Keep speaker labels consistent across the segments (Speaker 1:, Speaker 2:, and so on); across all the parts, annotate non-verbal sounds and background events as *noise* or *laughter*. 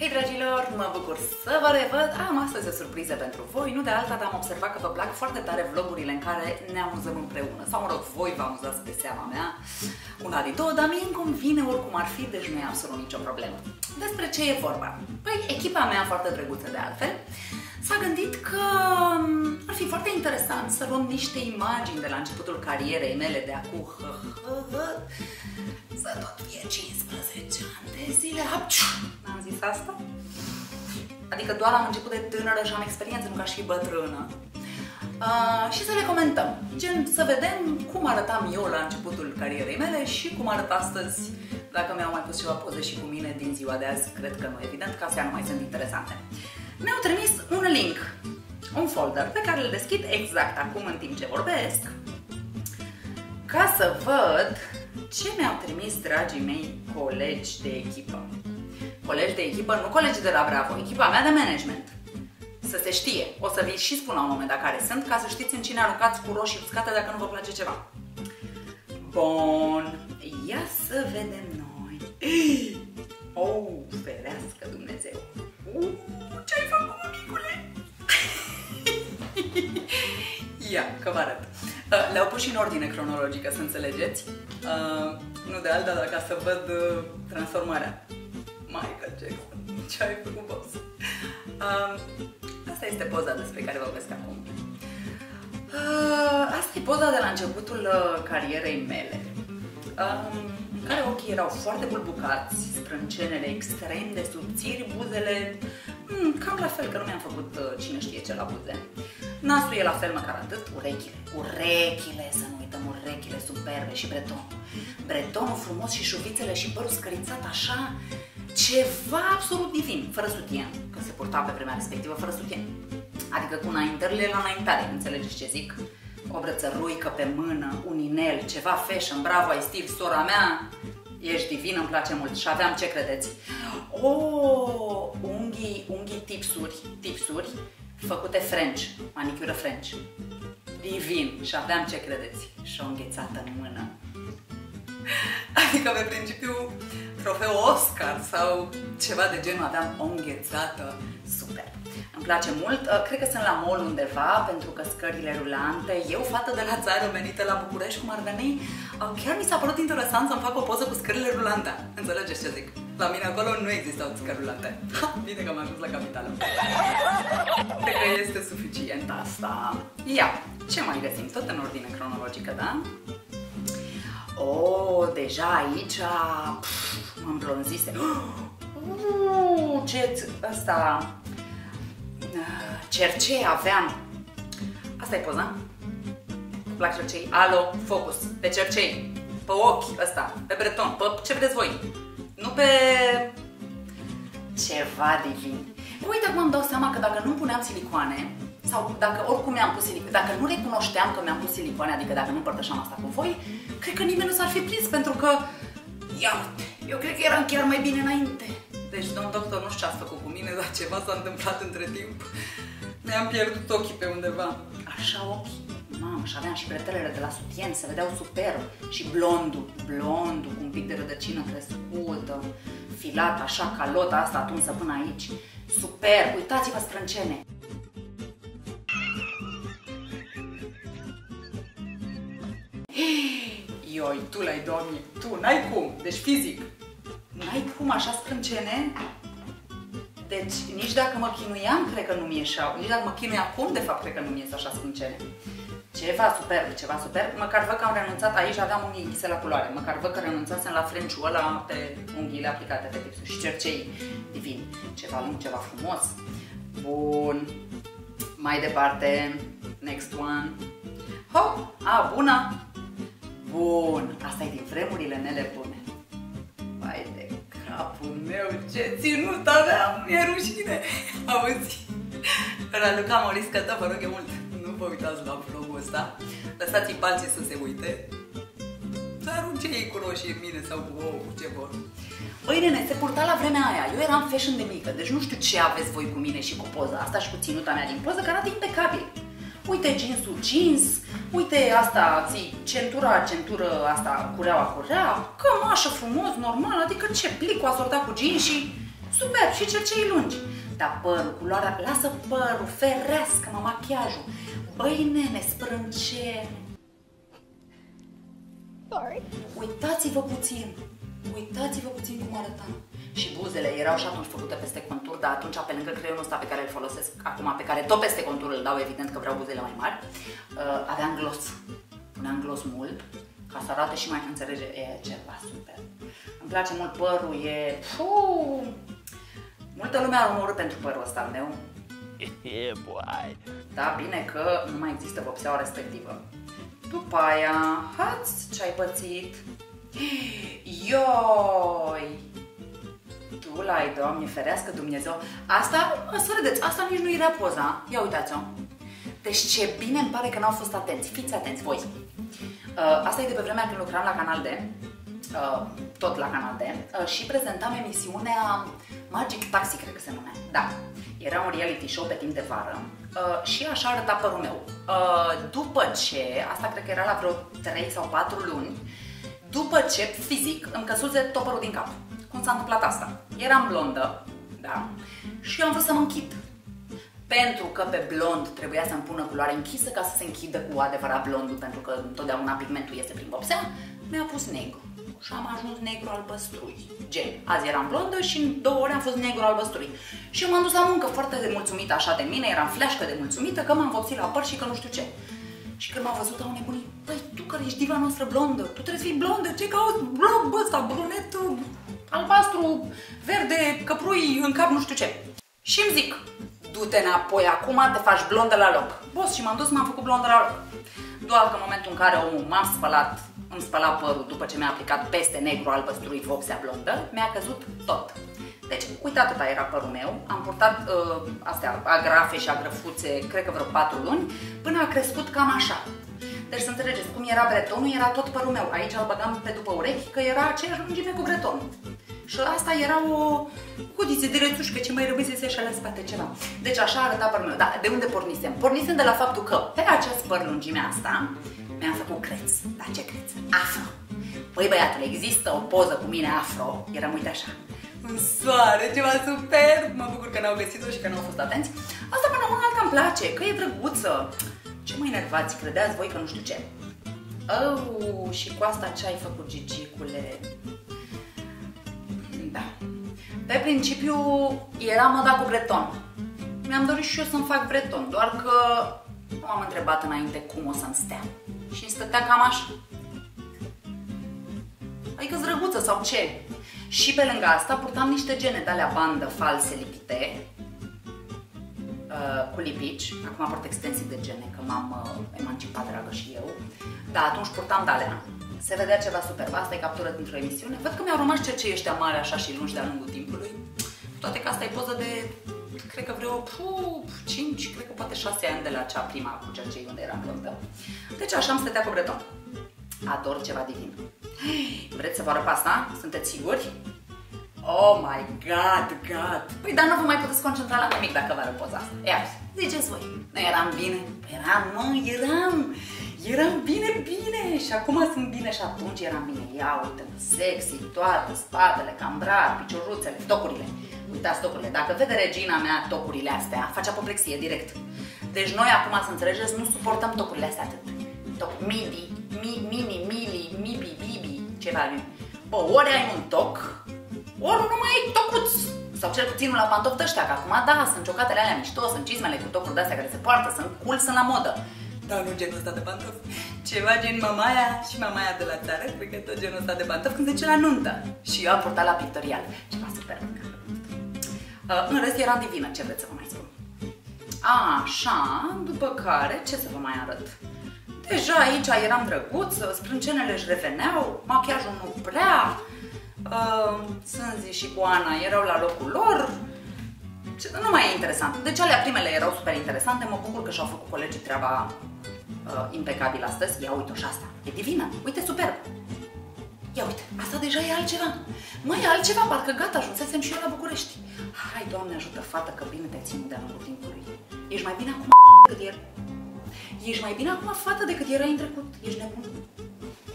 Speaker 1: Hei dragilor, mă bucur să vă revăd. Am astăzi o surpriză pentru voi, nu de alta, dar am observat că vă plac foarte tare vlogurile în care ne amuzăm împreună. Sau mă rog, voi vă amuzați pe seama mea, una din două, dar mie îmi convine oricum ar fi, deci nu e absolut nicio problemă. Despre ce e vorba? Păi, echipa mea foarte drăguță de altfel, s-a gândit că mm, ar fi foarte interesant să luăm niște imagini de la începutul carierei mele de acum să tot fie 15 ani de zile. N-am zis asta? Adică doar am început de tânără și am experiență, nu ca și bătrână. Uh, și să le comentăm. Gen, să vedem cum arătam eu la începutul carierei mele și cum arăt astăzi. Dacă mi-au mai pus ceva poze și cu mine din ziua de azi, cred că nu, evident, că astea nu mai sunt interesante. Mi-au trimis un link, un folder pe care îl deschid exact acum în timp ce vorbesc, ca să văd ce mi-au trimis dragii mei colegi de echipă. Colegi de echipă, nu colegi de la Bravo, echipa mea de management. Să se știe. O să vi și spun la un moment dat care sunt, ca să știți în cine aruncați cu roșii uscate dacă nu vă place ceva. Bun, ia să vedem noi. *gasps* Oh, ferească Dumnezeu! Uh, ce-ai făcut, micule? *laughs* ia, că vă arăt. Uh, le-au pus și în ordine cronologică, să înțelegeți. Uh, nu de alta, dar ca să văd uh, transformarea. Michael Jackson, ce ai făcut, boss? Uh, asta este poza despre care vorbesc acum. Uh, asta e poza de la începutul uh, carierei mele. Uh, în care ochii erau foarte bulbucați, sprâncenele extrem de subțiri, buzele mm, cam la fel, că nu mi-am făcut uh, cine știe ce la buze. Nasul e la fel măcar atât, urechile, urechile, să nu uităm urechile superbe și bretonul. Bretonul frumos și șuvițele și părul scărițat așa, ceva absolut divin, fără sutien, că se purta pe vremea respectivă fără sutien. Adică cu înaintările la înaintare, înțelegeți ce zic? O brățăruică pe mână, un inel, ceva fashion, bravo, ai stil, sora mea, ești divin, îmi place mult și aveam ce credeți. O, oh, unghii, unghii tipsuri, tipsuri, făcute French, manicură French. Divin și aveam ce credeți, și o înghețată în mână. Adică pe principiu trofeu Oscar sau ceva de genul, aveam o înghețată super. Îmi place mult, uh, cred că sunt la mall undeva pentru că scările rulante, eu fată de la țară venită la București cum ar veni, uh, chiar mi s-a părut interesant să-mi fac o poză cu scările rulante. Înțelegeți ce zic? La mine acolo nu existau scări rulante. Bine că am ajuns la capitală. Cred că este suficient asta. Ia, ce mai găsim? Tot în ordine cronologică, da? Oh, deja aici m-am blonzise. *gasps* Uh, ce ăsta cercei aveam. Asta e poza? Îmi plac cercei. Alo, focus. Pe cercei. Pe ochi ăsta. Pe breton. Pe ce vedeți voi. Nu pe... Ceva divin. Uite acum îmi dau seama că dacă nu puneam silicoane, sau dacă oricum mi-am pus silicoane, dacă nu recunoșteam că mi-am pus silicoane, adică dacă nu împărtășeam asta cu voi, cred că nimeni nu s-ar fi prins, pentru că, ia eu cred că eram chiar mai bine înainte. Deci, domn doctor, nu știu ce a făcut cu mine, dar ceva s-a întâmplat între timp. Mi-am pierdut ochii pe undeva. Așa ochii. Mamă, și aveam și bretelele de la sutien, se vedeau superb. Și blondul, blondul, cu un pic de rădăcină crescută, filat așa, calota asta atunsă până aici. Super, uitați-vă strâncene. Ioi, tu l-ai doamne, tu, n-ai cum, deci fizic, n-ai cum așa sprâncene? Deci nici dacă mă chinuiam, cred că nu mi ieșeau. Nici dacă mă chinui acum, de fapt, cred că nu mi ies așa sprâncene. Ceva superb, ceva superb. Măcar văd că am renunțat, aici aveam unghii închise la culoare. Măcar văd că renunțasem la frenciul ăla pe unghiile aplicate pe tipsul și cercei divin. Ceva lung, ceva frumos. Bun. Mai departe, next one. Hop! A, bună! Bun, asta e din vremurile mele bune. Vai de capul meu, ce ținut aveam, mi-e rușine. Auzi? Raluca Moriscă, da, vă rog eu mult, nu vă uitați la vlogul ăsta. Lăsați-i pe alții să se uite. Dar arunce ei cu roșii în mine sau cu ouă, cu ce vor. Băi, nene, se purta la vremea aia. Eu eram fashion de mică, deci nu știu ce aveți voi cu mine și cu poza asta și cu ținuta mea din poză, care arată impecabil. Uite jeansul jeans, uite asta, zi, centura, centură asta, cureaua curea, cămașă frumos, normal, adică ce plic cu asortat cu jeans și Super, și cercei lungi. Dar părul, culoarea, lasă părul, ferească-mă machiajul. Băi, nene, sprâncene.
Speaker 2: Sorry.
Speaker 1: Uitați-vă puțin, uitați-vă puțin cum arătam. Și buzele erau și atunci făcute peste contur, dar atunci pe lângă creionul ăsta pe care îl folosesc acum, pe care tot peste contur îl dau, evident că vreau buzele mai mari, uh, aveam glos. Puneam glos mult, ca să arate și mai înțelege, e ceva super. Îmi place mult părul, e... Puh, multă lume a omorât pentru părul ăsta al meu. *laughs*
Speaker 2: Yeah, boy.
Speaker 1: Da, bine că nu mai există vopseaua respectivă. După aia, hați ce ai pățit. Ioi! Tu l-ai, Doamne, ferească Dumnezeu. Asta, să vedeți, asta nici nu era poza. Ia uitați-o. Deci ce bine îmi pare că n-au fost atenți. Fiți atenți, voi. Uh, asta e de pe vremea când lucram la Canal D. Uh, tot la Canal D. Uh, și prezentam emisiunea Magic Taxi, cred că se numea. Da. Era un reality show pe timp de vară uh, și așa arăta părul meu. Uh, după ce, asta cred că era la vreo 3 sau 4 luni, după ce fizic îmi căsuse tot părul din cap. Cum s-a întâmplat asta? Eram blondă, da, și eu am vrut să mă închid. Pentru că pe blond trebuia să-mi pună culoare închisă ca să se închidă cu adevărat blondul, pentru că întotdeauna pigmentul iese prin vopsea, mi-a pus negru și am ajuns negru albăstrui. Gen, azi eram blondă și în două ore am fost negru albăstrui. Și eu m-am dus la muncă foarte de mulțumită așa de mine, eram fleașcă de mulțumită că m-am vopsit la păr și că nu știu ce. Și când m-a văzut, au nebunit, păi tu care ești diva noastră blondă, tu trebuie să fii blondă, ce cauți blond bă ăsta, brunet, albastru, verde, căprui în cap, nu știu ce. Și îmi zic, du-te înapoi, acum te faci blondă la loc. Boss, și m-am dus, m-am făcut blondă la loc. Doar că în momentul în care omul m-am spălat îmi spăla părul după ce mi-a aplicat peste negru albăstrui vopsea blondă, mi-a căzut tot. Deci, uite atâta era părul meu, am purtat uh, astea, agrafe și agrăfuțe, cred că vreo 4 luni, până a crescut cam așa. Deci să înțelegeți, cum era bretonul, era tot părul meu. Aici îl băgam pe după urechi, că era aceeași lungime cu bretonul. Și asta era o cudiță de rețușcă, ce mai rămâse să la spate ceva. Deci așa arăta părul meu. Da, de unde pornisem? Pornisem de la faptul că pe acest păr lungimea asta, mi-am făcut creț. Da, ce creț? Afro. Păi băiatul, există o poză cu mine afro, eram uite așa. În soare, ceva super! Mă bucur că n-au găsit-o și că n-au fost atenți. Asta până una alta îmi place, că e drăguță. Ce mă enervați, credeați voi că nu știu ce. Oh, și cu asta ce ai făcut, Gigicule? Da. Pe principiu era moda cu breton. Mi-am dorit și eu să-mi fac breton, doar că nu am întrebat înainte cum o să-mi stea. Și îmi stătea cam așa. Adică zrăguță sau ce? Și pe lângă asta purtam niște gene de alea bandă false lipite, uh, cu lipici. Acum port extensii de gene, că m-am uh, emancipat, dragă, și eu. Da, atunci purtam de alea. Se vedea ceva super. Asta e captură dintr-o emisiune. Văd că mi-au rămas cercei ăștia mari așa și lungi de-a lungul timpului. Toate că asta e poză de, cred că vreo puh, 5, cred că poate 6 ani de la cea prima cu cercei unde eram blondă. Deci așa am stătea cu breton. Ador ceva divin. Vreți să vă arăt asta? Sunteți siguri? Oh my god, god! Păi dar nu vă mai puteți concentra la nimic dacă vă arăt poza asta. Ia, ziceți voi. Noi eram bine? Eram, mă, eram! Eram bine, bine! Și acum sunt bine și atunci eram bine. Ia uite sexy, toată, spatele, cambrar, picioruțele, tocurile. Uitați tocurile. Dacă vede regina mea tocurile astea, face apoplexie direct. Deci noi acum, să înțelegeți, nu suportăm tocurile astea atât. Toc, midi, mi, mini, mili, mibi, bibi, ceva. Bă, ori ai un toc, ori nu mai ai tocuț. Sau cel puțin la pantofi ăștia, că acum da, sunt ciocatele alea mișto, sunt cizmele cu tocuri de-astea care se poartă, sunt cool, sunt la modă. Dar nu genul ăsta de pantofi. Ceva gen mamaia și mamaia de la țară, cred că tot genul ăsta de pantofi când se duce la nuntă. Și eu am purtat la pictorial. Ceva super. Uh, în rest eram divină, ce vreți să vă mai spun. Așa, după care, ce să vă mai arăt? Deja aici eram drăguță, sprâncenele își reveneau, machiajul nu prea, uh, Sânzi și cu Ana erau la locul lor, ce, nu mai e interesant. Deci alea primele erau super interesante, mă bucur că și-au făcut colegii treaba uh, impecabil astăzi. Ia uite-o și asta, e divină, uite, superb. Ia uite, asta deja e altceva. Mai e altceva, parcă gata, ajunsesem și eu la București. Hai, Doamne ajută, fată, că bine te țin de-a lungul timpului. Ești mai bine acum decât ieri. Ești mai bine acum, fată, decât erai în trecut. Ești nebun.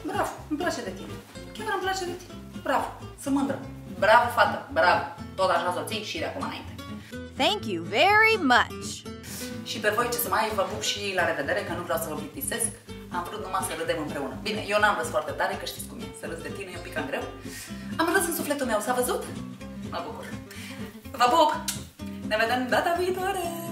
Speaker 1: Bravo, îmi place de tine. Chiar îmi place de tine. Bravo, sunt mândră. Bravo, fată, bravo. tot așa soții și de acum înainte.
Speaker 3: Thank you very much.
Speaker 1: Și pe voi ce să mai vă pup și la revedere, că nu vreau să vă plictisesc. Am vrut numai să râdem împreună. Bine, eu n-am râs foarte tare, că știți cum e, să râs de tine e un pic cam greu. Am râs în sufletul meu, s-a văzut? Mă bucur. Vă pup! Ne vedem data viitoare!